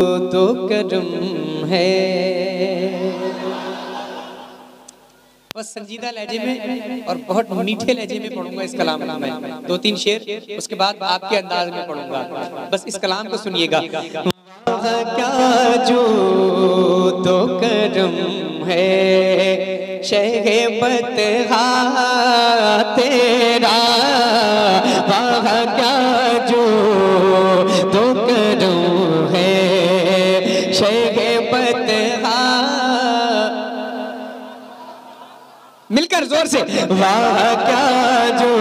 तो करम है। बस संजीदा लहजे में और बहुत मीठे लहजे में पढ़ूँगा इस कलाम को मैं। दो तीन शेर, उसके बाद आपके अंदाज में पढ़ूँगा। बस इस कलाम को सुनिएगा। क्या जो तो करम है शहबत तेरा, वाह क्या मिलकर ज़ोर से। वाह क्या जो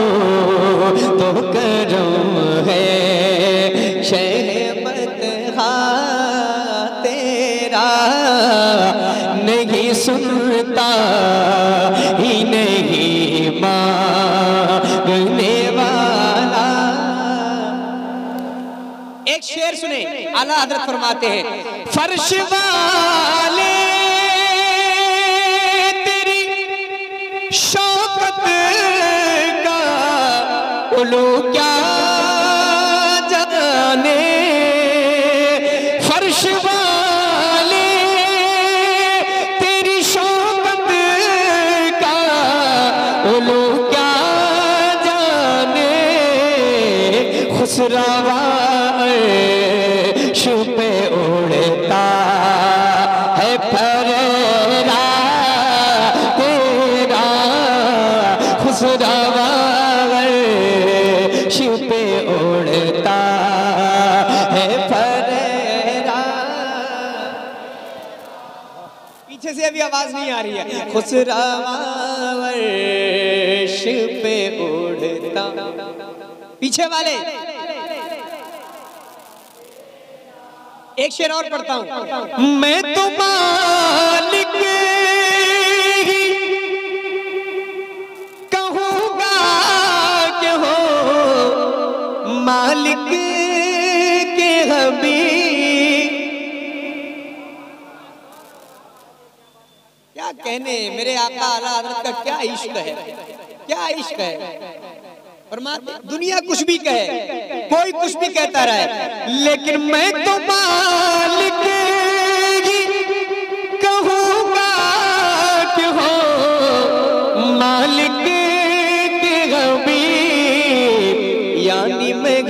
तो करम है। शहबत तेरा नहीं सुनता, ही नहीं मांगने वाला। एक शेर सुने आला हज़रत फरमाते हैं, फर्श वाले शौकत का उलू क्या जाने? फर्श वाले, तेरी शौकत का उलू क्या जाने? खुसरावा शुपे खुसरावा शुपे उड़ता है फरेरा। पीछे से अभी आवाज़ नहीं आ रही है। खुसरावा पे उड़ता पीछे वाले। एक शेर और पढ़ता हूँ। मैं तो मालिक के हबी क्या कहने, मेरे आका आला हज़रत का क्या इश्क है? क्या इश्क है? परमात्मा दुनिया कुछ भी कहे, कोई कुछ भी कहता रहे, लेकिन मैं तो मालिक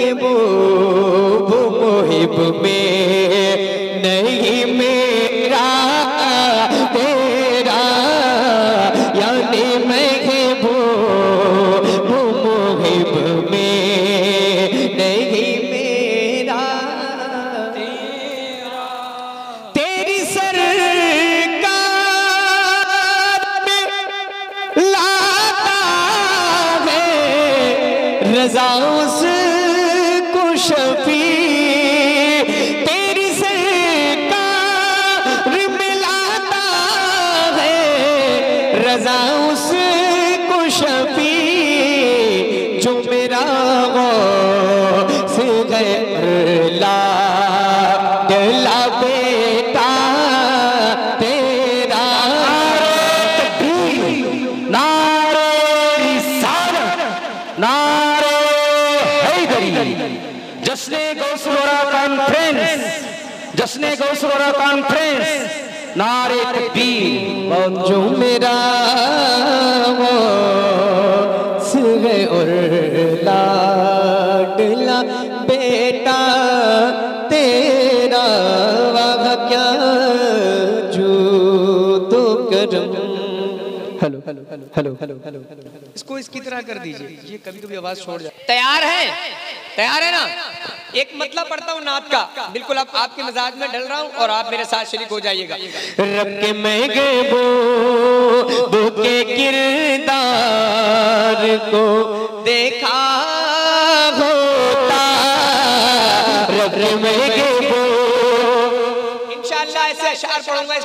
यानी मैं वो मोहिब में नहीं मेरा, तेरा, यानी मैं वो वो मोहिब में नहीं मेरा। तेरी सरकार में लाता है रजा उसको शफी तेरी सरकार मिलाता लाता है रजा जश्न गौसलोरा कॉन्फ्रेंस जश्न गौसलोरा कॉन्फ्रेंस नारे तकबीर जो मेरा hello hello hello hello hello hello hello इसको इसकी तरह कर दीजिए। ये कभी कभी आवाज़ छोड़ जाए तैयार है? तैयार है ना? एक मतलब पढ़ता हूँ नात का बिल्कुल आप आपके मिजाज में डल रहा हूँ और आप मेरे साथ शरीक हो जाइएगा। रब के महँगे बो के किरदार को देखा होता। रब के महँगे बो इंशाल्लाह ऐसे अशार पढ़ूँगा